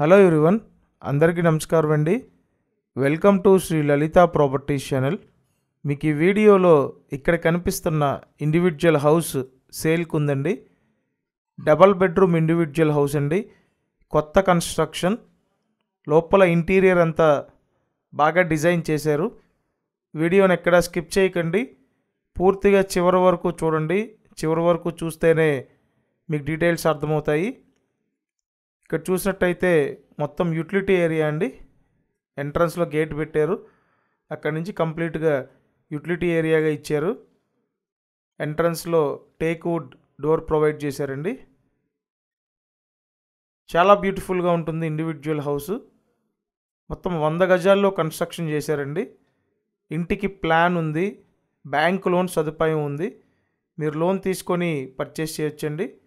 Hello everyone అందరికీ నమస్కారం అండి. Welcome to Sri Lalitha properties channel. మీకు ఈ వీడియోలో ఇక్కడ కనిపిస్తున్న ఇండివిజువల్ హౌస్ సేల్కి ఉందండి. డబల్ బెడ్రూమ్ ఇండివిజువల్ హౌస్ అండి. కొత్త కన్స్ట్రక్షన్. లోపల ఇంటీరియర్ అంతా బాగా డిజైన్ చేశారు. వీడియోని ఎక్కడ స్కిప్ చేయకండి. పూర్తిగా చివరి వరకు చూడండి. చివరి వరకు చూస్తేనే మీకు డీటెయిల్స్ అర్థమవుతాయి. ఇక్కడ చూసినట్టయితే మొత్తం యూటిలిటీ ఏరియా అండి. ఎంట్రన్స్లో గేట్ పెట్టారు. అక్కడ నుంచి కంప్లీట్గా యూటిలిటీ ఏరియాగా ఇచ్చారు. ఎంట్రన్స్లో టేక్ వుడ్ డోర్ ప్రొవైడ్ చేశారండి. చాలా బ్యూటిఫుల్గా ఉంటుంది ఇండివిజువల్ హౌస్. మొత్తం వంద గజాల్లో కన్స్ట్రక్షన్ చేశారండి. ఇంటికి ప్లాన్ ఉంది. బ్యాంక్ లోన్ సదుపాయం ఉంది. మీరు లోన్ తీసుకొని పర్చేస్ చేయొచ్చండి.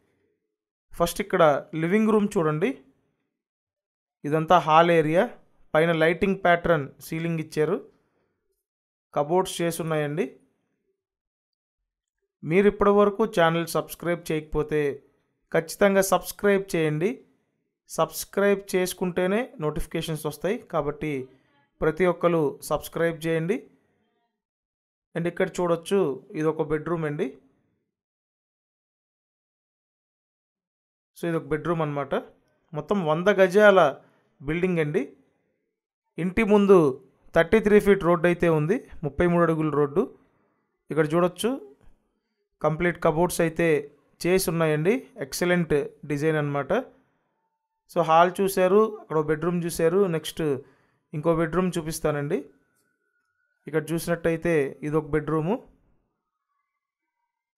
ఫస్ట్ ఇక్కడ లివింగ్ రూమ్ చూడండి. ఇదంతా హాల్ ఏరియా. పైన లైటింగ్ ప్యాటర్న్ సీలింగ్ ఇచ్చారు. కబోర్డ్స్ చేసి ఉన్నాయండి మీరు ఇప్పటి వరకు ఛానల్ సబ్స్క్రైబ్ చేయకపోతే ఖచ్చితంగా సబ్స్క్రైబ్ చేయండి. సబ్స్క్రైబ్ చేసుకుంటేనే నోటిఫికేషన్స్ వస్తాయి. కాబట్టి ప్రతి ఒక్కరు సబ్స్క్రైబ్ చేయండి. అండ్ ఇక్కడ చూడొచ్చు ఇది ఒక బెడ్రూమ్ అండి. సో ఇది ఒక బెడ్రూమ్ అనమాట మొత్తం వంద గజాల బిల్డింగ్ అండి. ఇంటి ముందు థర్టీ త్రీ ఫీట్ రోడ్డు అయితే ఉంది. ముప్పై మూడు అడుగుల రోడ్డు. ఇక్కడ చూడొచ్చు. కంప్లీట్ కబోర్డ్స్ అయితే చేసి ఉన్నాయండి. ఎక్సలెంట్ డిజైన్ అనమాట సో హాల్ చూశారు. అక్కడ బెడ్రూమ్ చూశారు. నెక్స్ట్ ఇంకో బెడ్రూమ్ చూపిస్తానండి. ఇక్కడ చూసినట్టయితే ఇది ఒక బెడ్రూము.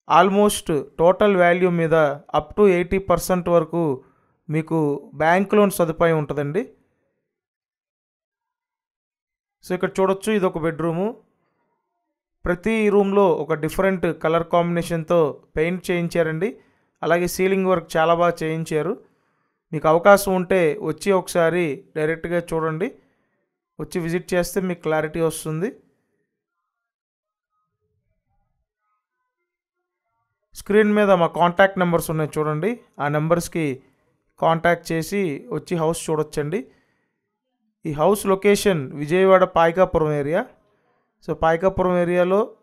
ఆల్మోస్ట్ టోటల్ వాల్యూ మీద అప్ టు ఎయిటీ పర్సెంట్ వరకు మీకు బ్యాంక్ లోన్ సదుపాయం ఉంటుందండి. సో ఇక్కడ చూడొచ్చు ఇది ఒక బెడ్రూము. ప్రతి రూమ్లో ఒక డిఫరెంట్ కలర్ కాంబినేషన్తో పెయింట్ చేయించారండి. అలాగే సీలింగ్ వర్క్ చాలా బాగా చేయించారు. మీకు అవకాశం ఉంటే వచ్చి ఒకసారి డైరెక్ట్గా చూడండి. వచ్చి విజిట్ చేస్తే మీకు క్లారిటీ వస్తుంది. స్క్రీన్ మీద మా కాంటాక్ట్ నెంబర్స్ ఉన్నాయి చూడండి. ఆ నెంబర్స్కి కాంటాక్ట్ చేసి వచ్చి హౌస్ చూడొచ్చండి. ఈ house location Vijayawada Payakapuram area. So Payakapuram ఏరియాలో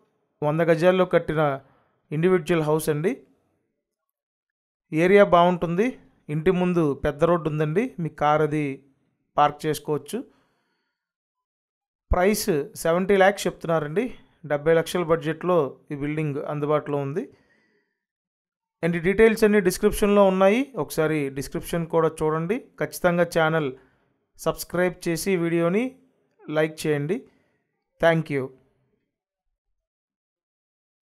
వంద గజాల్లో కట్టిన ఇండివిజువల్ హౌస్ అండి. ఏరియా బాగుంటుంది. ఇంటి ముందు పెద్ద రోడ్డు ఉందండి. మీ కార్ అది పార్క్ చేసుకోవచ్చు. ప్రైస్ సెవెంటీ ల్యాక్స్ చెప్తున్నారండి. డెబ్బై లక్షల బడ్జెట్లో ఈ బిల్డింగ్ అందుబాటులో ఉంది. అండ్ డీటెయిల్స్ అన్ని డిస్క్రిప్షన్లో ఉన్నాయి. ఒకసారి డిస్క్రిప్షన్ కూడా చూడండి. ఖచ్చితంగా ఛానల్ సబ్స్క్రైబ్ చేసి వీడియోని లైక్ చేయండి. Thank you.